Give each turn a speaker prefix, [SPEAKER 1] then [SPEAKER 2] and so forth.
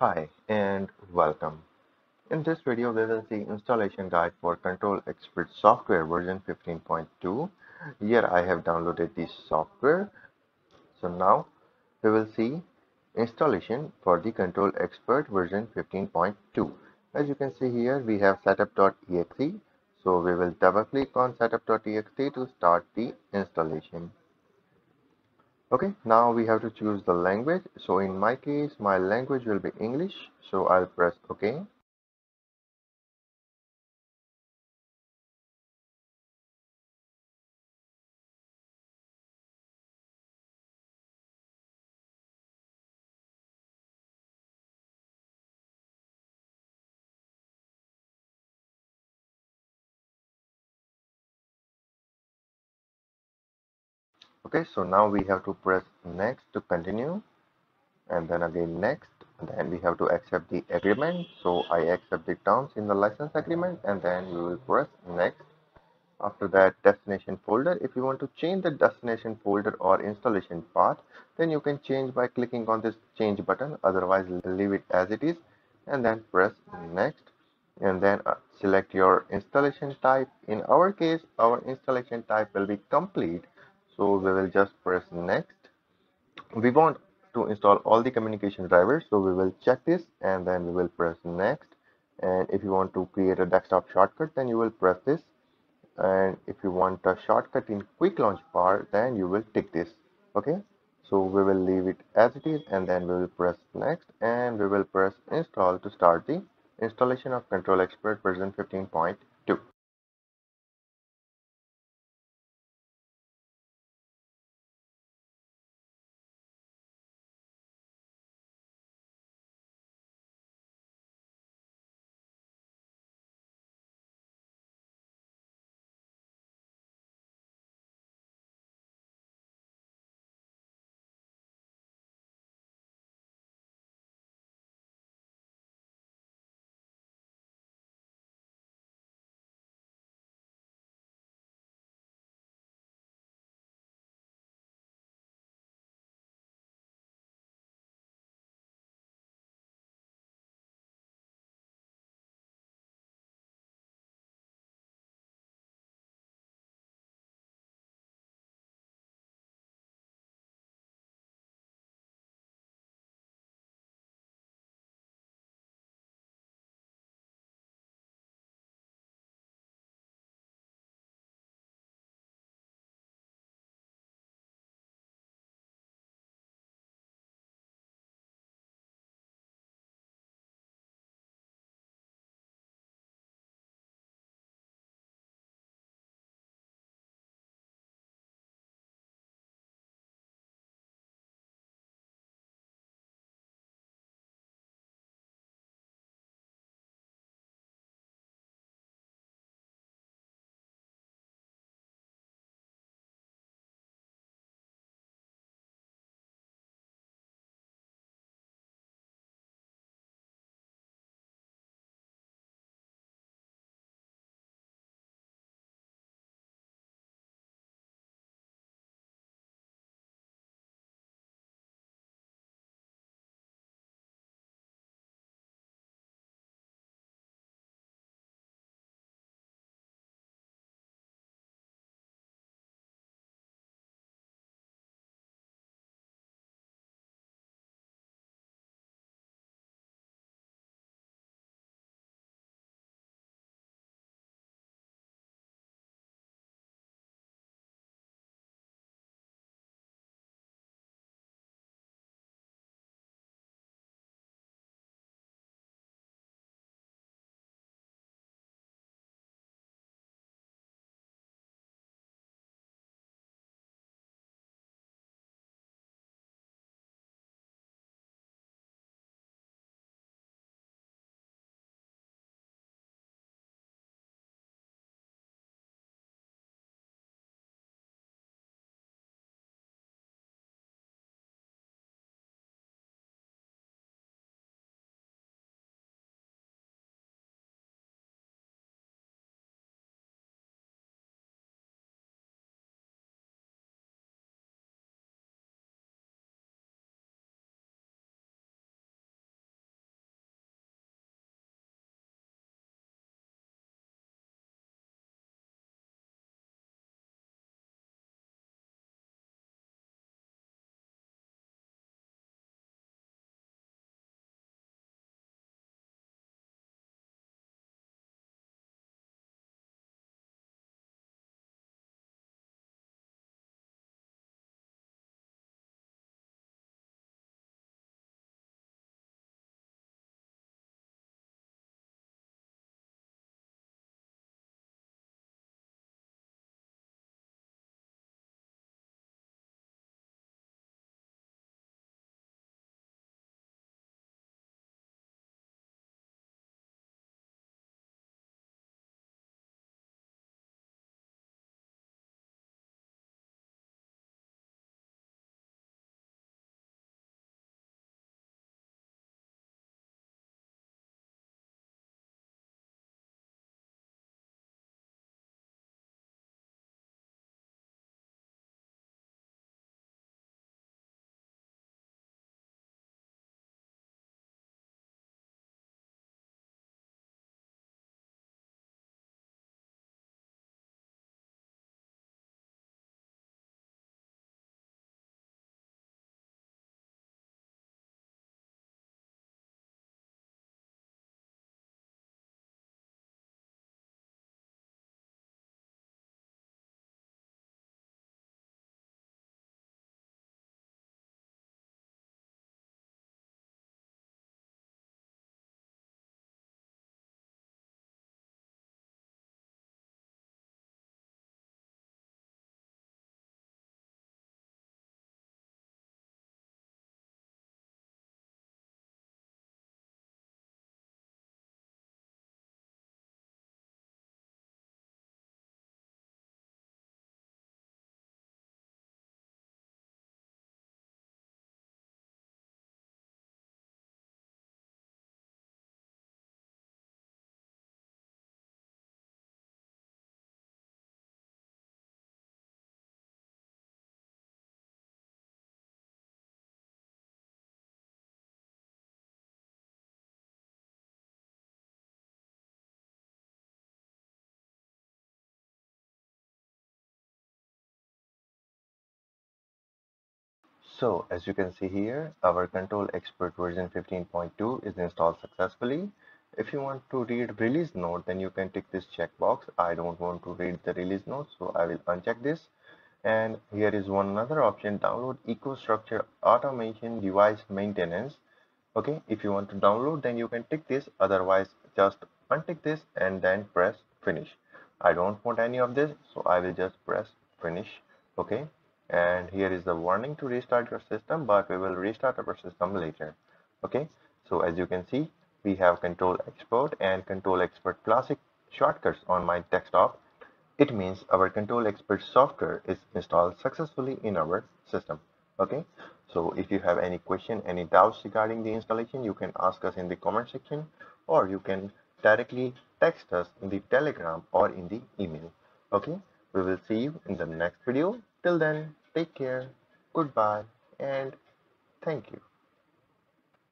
[SPEAKER 1] Hi and welcome. In this video we will see installation guide for Control Expert software version 15.2. Here I have downloaded this software. So now we will see installation for the Control Expert version 15.2. As you can see here we have setup.exe. So we will double click on setup.exe to start the installation okay now we have to choose the language. So in my case my language will be English. So I'll press OK okay so now we have to press next to continue and then again next then we have to accept the agreement. So I accept the terms in the license agreement and then we will press next. After that destination folder if you want to change the destination folder or installation path then you can change by clicking on this change button. Otherwise leave it as it is and then press next and then uh, select your installation type. In our case our installation type will be complete so we will just press next. We want to install all the communication drivers. So we will check this and then we will press next. And if you want to create a desktop shortcut then you will press this. And if you want a shortcut in quick launch bar then you will tick this. Okay? So we will leave it as it is and then we will press next. And we will press install to start the installation of control expert version 15.2 So as you can see here, our Control Expert version 15.2 is installed successfully. If you want to read release note, then you can tick this checkbox. I don't want to read the release note, so I will uncheck this. And here is one another option, download EcoStruxure automation device maintenance. Okay, if you want to download, then you can tick this. Otherwise, just untick this and then press finish. I don't want any of this, so I will just press finish. Okay, and here is the warning to restart your system, but we will restart our system later. Okay, so as you can see, we have Control Expert and Control Expert Classic shortcuts on my desktop. It means our Control Expert software is installed successfully in our system. Okay, so if you have any question, any doubts regarding the installation, you can ask us in the comment section or you can directly text us in the telegram or in the email. Okay, we will see you in the next video. Till then, take care, goodbye, and thank you.